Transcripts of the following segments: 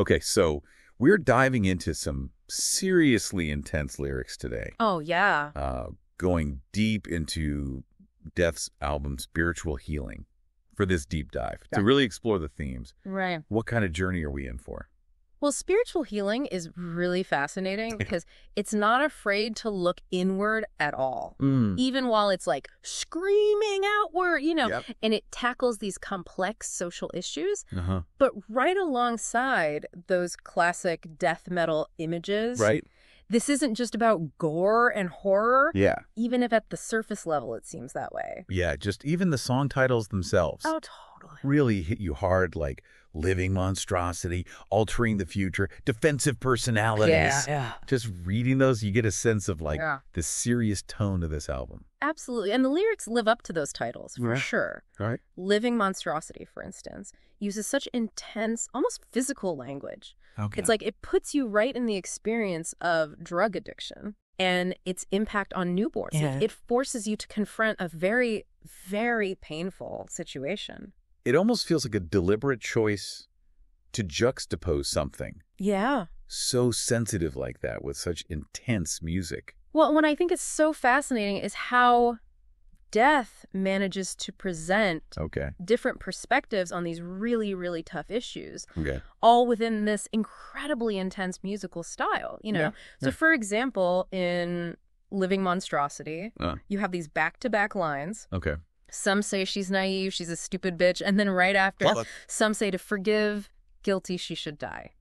Okay, so we're diving into some seriously intense lyrics today, Oh, yeah. uh, going deep into Death's album Spiritual Healing for this deep dive to really explore the themes. Right. What kind of journey are we in for? Well, spiritual healing is really fascinating because it's not afraid to look inward at all. Mm. Even while it's like screaming outward, you know, Yep. and it tackles these complex social issues. Uh-huh. But right alongside those classic death metal images, Right? this isn't just about gore and horror, Yeah. even if at the surface level it seems that way. Yeah, just even the song titles themselves Oh, totally. really hit you hard like living monstrosity, altering the future, defensive personalities. yeah. yeah. Just reading those, you get a sense of like Yeah. the serious tone of this album. Absolutely. And the lyrics live up to those titles for Yeah. sure. Right? Living Monstrosity, for instance, uses such intense, almost physical language. Okay. It's like it puts you right in the experience of drug addiction and its impact on newborns. It- Yeah. It, forces you to confront a very, very painful situation. It almost feels like a deliberate choice to juxtapose something Yeah. so sensitive like that with such intense music. Well, what I think is so fascinating is how death manages to present Okay. different perspectives on these really, really tough issues. Okay. all within this incredibly intense musical style, you know. Yeah, So yeah. for example, in Living Monstrosity, Uh. you have these back-to-back lines. Okay. Some say she's naive, she's a stupid bitch, and then right after, What? some say to forgive, guilty, she should die.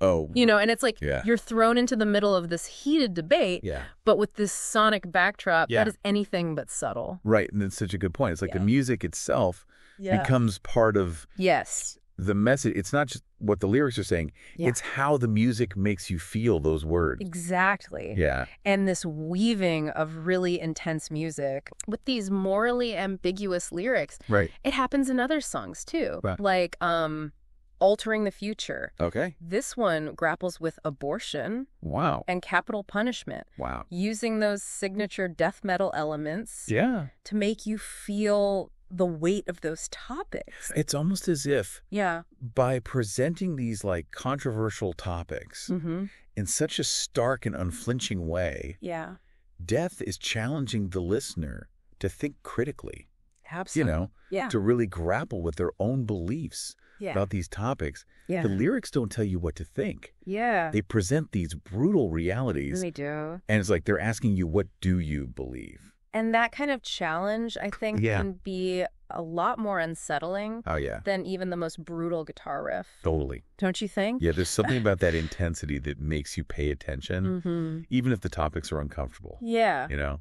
Oh. You know, and it's like Yeah. you're thrown into the middle of this heated debate, Yeah. but with this sonic backdrop Yeah. that is anything but subtle. Right. And that's such a good point. It's like the music itself becomes part of Yes. The message. It's not just what the lyrics are saying, Yeah. it's how the music makes you feel those words. Exactly. Yeah. and this weaving of really intense music with these morally ambiguous lyrics. Right. It happens in other songs too, Right. like um, Altering the Future. Okay. This one grapples with abortion Wow. and capital punishment, Wow. using those signature death metal elements Yeah. to make you feel the weight of those topics. It's almost as if Yeah. by presenting these like controversial topics Mm-hmm. in such a stark and unflinching way, Yeah. death is challenging the listener to think critically, Absolutely. you know, Yeah. to really grapple with their own beliefs Yeah. about these topics. Yeah. The lyrics don't tell you what to think. yeah. They present these brutal realities, They do. and it's like they're asking you, what do you believe? And that kind of challenge, I think, Yeah. can be a lot more unsettling Oh, yeah. than even the most brutal guitar riff. Totally. Don't you think? Yeah, there's something about that intensity that makes you pay attention, Mm-hmm. even if the topics are uncomfortable. Yeah, You know?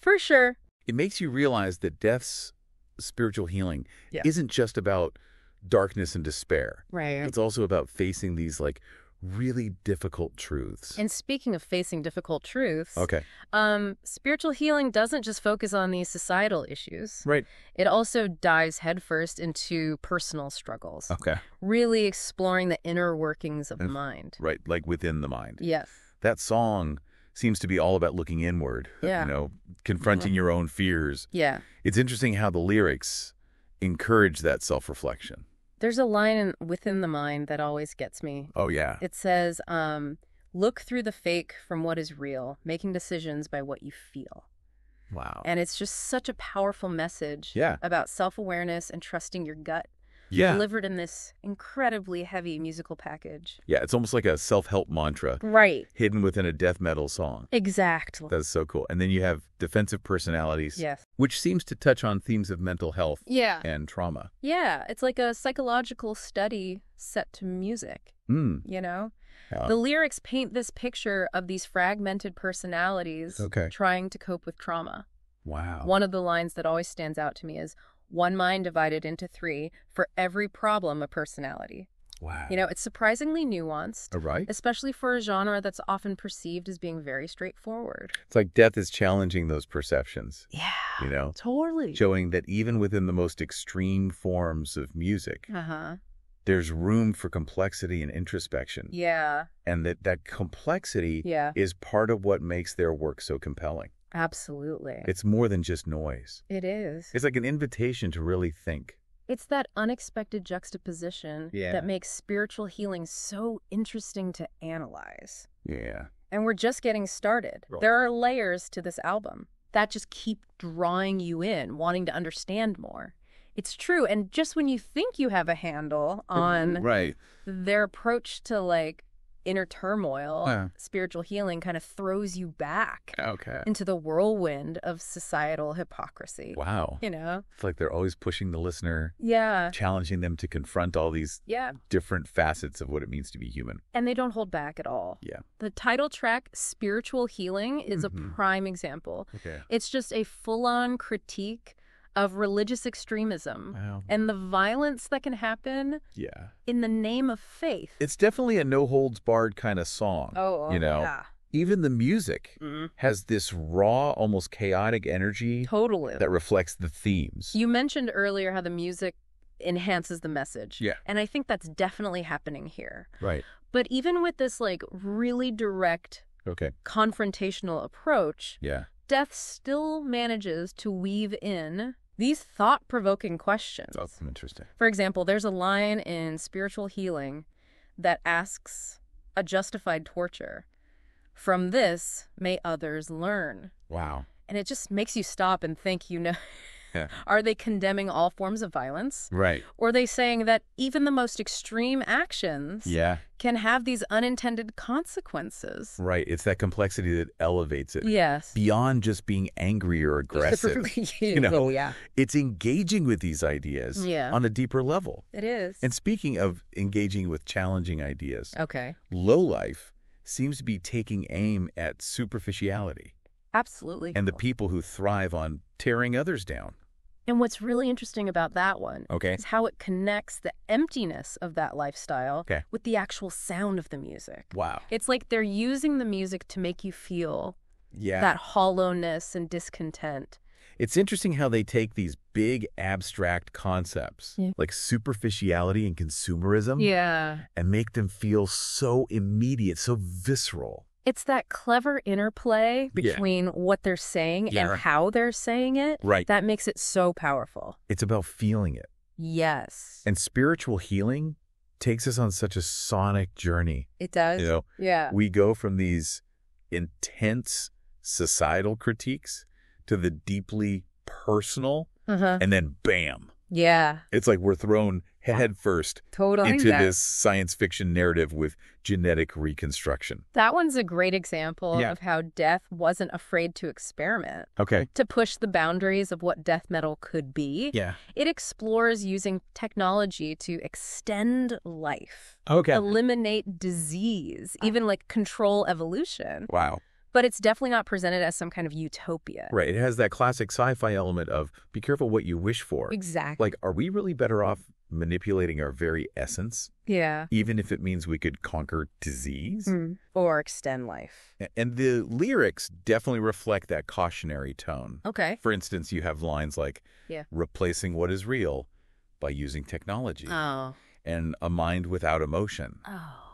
for sure. It makes you realize that death's spiritual healing Yeah. isn't just about darkness and despair. Right. It's also about facing these like really difficult truths. And speaking of facing difficult truths, okay. um, spiritual healing doesn't just focus on these societal issues. Right. It also dives headfirst into personal struggles, Okay. really exploring the inner workings of the mind. Right. Like within the mind. Yes. That song seems to be all about looking inward, Yeah. you know, confronting your own fears. Yeah. It's interesting how the lyrics encourage that self-reflection. There's a line in, within the mind that always gets me. Oh yeah. It says, um, look through the fake from what is real, making decisions by what you feel. Wow. And it's just such a powerful message Yeah. about self awareness and trusting your gut, Yeah. delivered in this incredibly heavy musical package. Yeah, it's almost like a self-help mantra Right. hidden within a death metal song. Exactly. That's so cool. And then you have defensive personalities, yes. which seems to touch on themes of mental health Yeah. and trauma. Yeah. It's like a psychological study set to music, Mm. you know? Yeah. The lyrics paint this picture of these fragmented personalities Okay. trying to cope with trauma. Wow. One of the lines that always stands out to me is one mind divided into three for every problem a personality. wow. You know, it's surprisingly nuanced, All right. especially for a genre that's often perceived as being very straightforward. It's like death is challenging those perceptions, Yeah. you know, Totally. showing that even within the most extreme forms of music, Uh huh. there's room for complexity and introspection. Yeah. And that that complexity Yeah. is part of what makes their work so compelling. Absolutely. It's more than just noise. It is. It's like an invitation to really think. It's that unexpected juxtaposition Yeah. that makes spiritual healing so interesting to analyze. Yeah. And we're just getting started. Right. There are layers to this album that just keep drawing you in, wanting to understand more. It's true. And just when you think you have a handle on Right. their approach to like inner turmoil, Yeah. spiritual healing kind of throws you back Okay. into the whirlwind of societal hypocrisy. Wow. You know? It's like they're always pushing the listener, Yeah. challenging them to confront all these Yeah. different facets of what it means to be human. And they don't hold back at all. Yeah. The title track, Spiritual Healing, is Mhm. a prime example. Okay. It's just a full on critique of religious extremism Wow. and the violence that can happen Yeah. in the name of faith. It's definitely a no holds barred kind of song. oh, you know, yeah. even the music Mhm. has this raw, almost chaotic energy Totally. that reflects the themes. You mentioned earlier how the music enhances the message. Yeah. And I think that's definitely happening here. Right. But even with this like really direct Okay. confrontational approach, Yeah. Death still manages to weave in these thought-provoking questions. That's interesting. For example, there's a line in Spiritual Healing that asks a justified torture, From this may others learn. Wow. And it just makes you stop and think, you know. are they condemning all forms of violence? Right. Or are they saying that even the most extreme actions Yeah. can have these unintended consequences? Right. It's that complexity that elevates it Yes. beyond just being angry or aggressive. you know. Oh, yeah. it's engaging with these ideas Yeah. on a deeper level. It is. And speaking of engaging with challenging ideas, okay. low life seems to be taking aim at superficiality Absolutely. and the people who thrive on tearing others down. And what's really interesting about that one Okay. is how it connects the emptiness of that lifestyle Okay. with the actual sound of the music. Wow. It's like they're using the music to make you feel Yeah. that hollowness and discontent. It's interesting how they take these big abstract concepts Yeah. like superficiality and consumerism Yeah. and make them feel so immediate, so visceral. It's that clever interplay Yeah. between what they're saying Yeah. and how they're saying it Right. that makes it so powerful. It's about feeling it. Yes. And spiritual healing takes us on such a sonic journey. it does. You know, yeah. we go from these intense societal critiques to the deeply personal, Uh-huh. and then bam, Yeah. it's like we're thrown headfirst Totally. into this science fiction narrative with genetic reconstruction. That one's a great example Yeah. of how death wasn't afraid to experiment, Okay. to push the boundaries of what death metal could be. Yeah. It explores using technology to extend life, Okay. eliminate disease, even like control evolution. Wow. But it's definitely not presented as some kind of utopia. Right. It has that classic sci-fi element of be careful what you wish for. Exactly. Like, are we really better off manipulating our very essence, yeah. even if it means we could conquer disease? Mm. Or extend life. And the lyrics definitely reflect that cautionary tone. Okay. For instance, you have lines like Yeah. replacing what is real by using technology Oh. and a mind without emotion. Oh.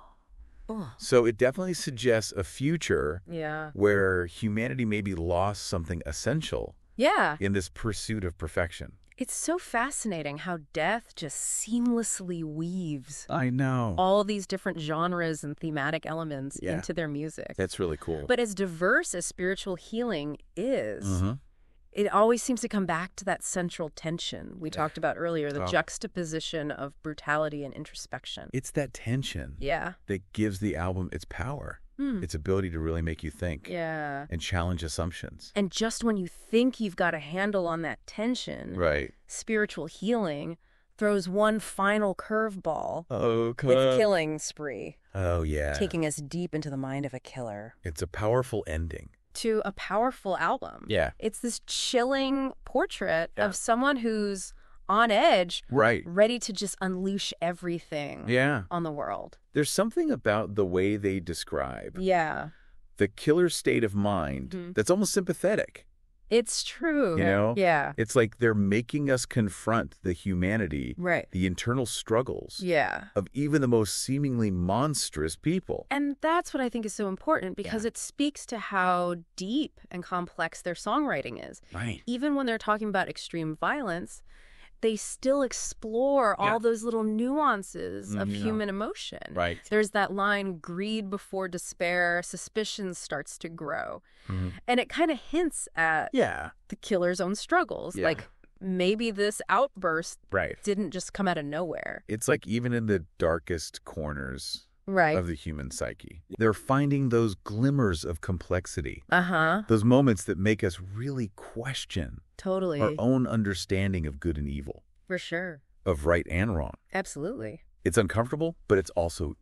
So it definitely suggests a future Yeah. where humanity maybe lost something essential Yeah. in this pursuit of perfection. It's so fascinating how death just seamlessly weaves I know. all these different genres and thematic elements Yeah. into their music. That's really cool. But as diverse as spiritual healing is, Mhm. It always seems to come back to that central tension we talked about earlier the Oh. juxtaposition of brutality and introspection. it's that tension yeah. that gives the album its power, Hmm. its ability to really make you think Yeah. and challenge assumptions. And just when you think you've got a handle on that tension, Right. spiritual healing throws one final curveball Oh, with killing spree, Oh, yeah. taking us deep into the mind of a killer. It's a powerful ending. To a powerful album. Yeah. It's this chilling portrait Yeah. of someone who's on edge, Right. ready to just unleash everything Yeah. on the world. There's something about the way they describe Yeah, the killer state of mind Mhm. that's almost sympathetic. It's true. You know? Yeah. It's like they're making us confront the humanity, Right. the internal struggles Yeah. of even the most seemingly monstrous people. And that's what I think is so important because it speaks to how deep and complex their songwriting is. Right. Even when they're talking about extreme violence, they still explore Yeah. all those little nuances of yeah. human emotion. Right. There's that line greed before despair, suspicion starts to grow. Mhm. And it kind of hints at Yeah. the killer's own struggles. Yeah. Like maybe this outburst Right. didn't just come out of nowhere. It's like even in the darkest corners Right. of the human psyche, they're finding those glimmers of complexity, Uh huh. those moments that make us really question Totally. our own understanding of good and evil, For sure. of right and wrong. Absolutely. It's uncomfortable, but it's also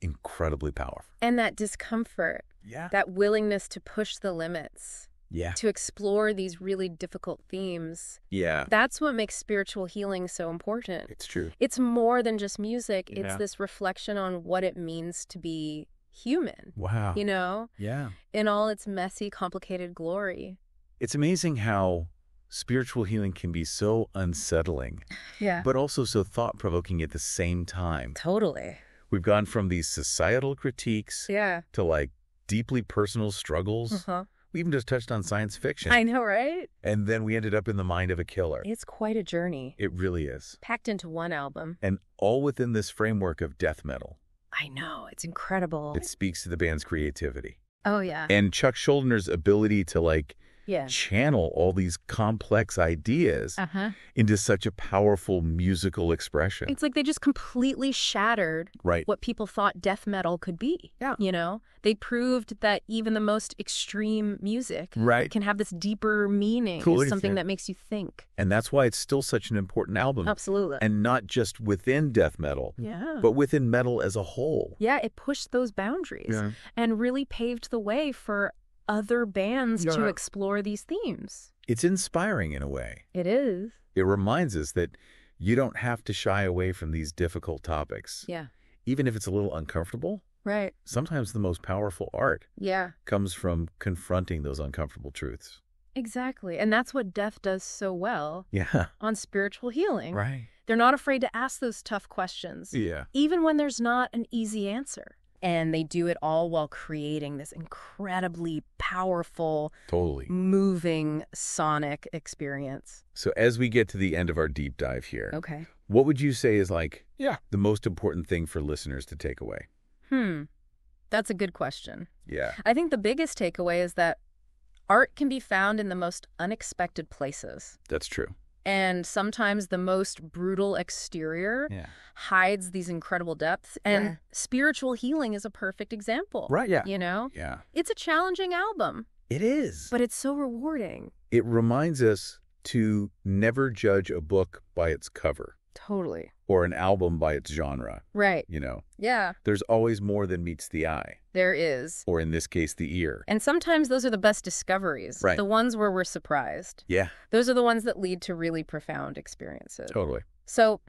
incredibly powerful. And that discomfort, Yeah. that willingness to push the limits, Yeah. to explore these really difficult themes, Yeah. that's what makes spiritual healing so important. It's true. It's more than just music, it's Yeah. this reflection on what it means to be human, Wow. you know, Yeah. in all its messy, complicated glory. It's amazing how spiritual healing can be so unsettling, Yeah. but also so thought provoking at the same time. totally. We've gone from these societal critiques Yeah. to like deeply personal struggles. Uh-huh. We even just touched on science fiction. I know, right? and then we ended up in the mind of a killer. It's quite a journey. It really is. Packed into one album. And all within this framework of death metal. I know. It's incredible. It speaks to the band's creativity. oh, yeah. And Chuck Schuldiner's ability to like yeah. channel all these complex ideas Uh huh. into such a powerful musical expression. It's like they just completely shattered right. what people thought death metal could be. Yeah. You know, they proved that even the most extreme music Right. can have this deeper meaning, Totally something that makes you think. And that's why it's still such an important album. Absolutely. And not just within death metal, yeah. but within metal as a whole. yeah, it pushed those boundaries Yeah. and really paved the way for other bands to explore these themes. It's inspiring in a way. It is. It reminds us that you don't have to shy away from these difficult topics. Yeah. Even if it's a little uncomfortable, Right. sometimes the most powerful art Yeah. comes from confronting those uncomfortable truths. Exactly. And that's what death does so well Yeah. on spiritual healing. Right. They're not afraid to ask those tough questions. Yeah. even when there's not an easy answer. And they do it all while creating this incredibly powerful, Totally. moving sonic experience. So as we get to the end of our deep dive here, Okay. what would you say is like yeah, the most important thing for listeners to take away? Hmm. That's a good question. Yeah. I think the biggest takeaway is that art can be found in the most unexpected places. That's true. And sometimes the most brutal exterior Yeah. hides these incredible depths. And Yeah. spiritual healing is a perfect example. Right, yeah. You know? Yeah. It's a challenging album, It is. but it's so rewarding. it reminds us to never judge a book by its cover Totally. or an album by its genre. Right. You know, Yeah, there's always more than meets the eye, there is. or in this case, the ear. And sometimes those are the best discoveries. Right. The ones where we're surprised. Yeah, Those are the ones that lead to really profound experiences. totally. So,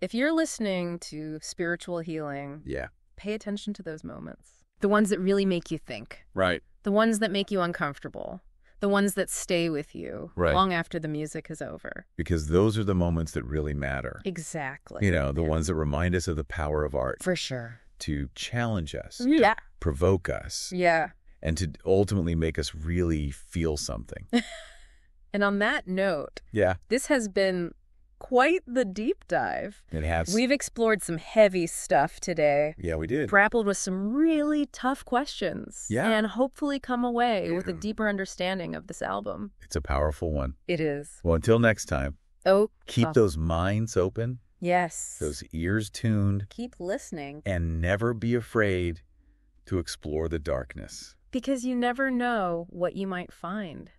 if you're listening to spiritual healing, Yeah. pay attention to those moments. The ones that really make you think. Right. The ones that make you uncomfortable. The ones that stay with you Right. long after the music is over. Because those are the moments that really matter. Exactly. You know, the Yeah. ones that remind us of the power of art For sure. to challenge us, Yeah. provoke us, Yeah. and to ultimately make us really feel something. And on that note, yeah, this has been quite the deep dive. it has. We've explored some heavy stuff today, yeah, we did. grappled with some really tough questions, Yeah. and hopefully come away with a deeper understanding of this album. It's a powerful one. It is. Well, until next time, Oh, keep oh, those minds open, Yes. those ears tuned, Keep listening and never be afraid to explore the darkness. because you never know what you might find.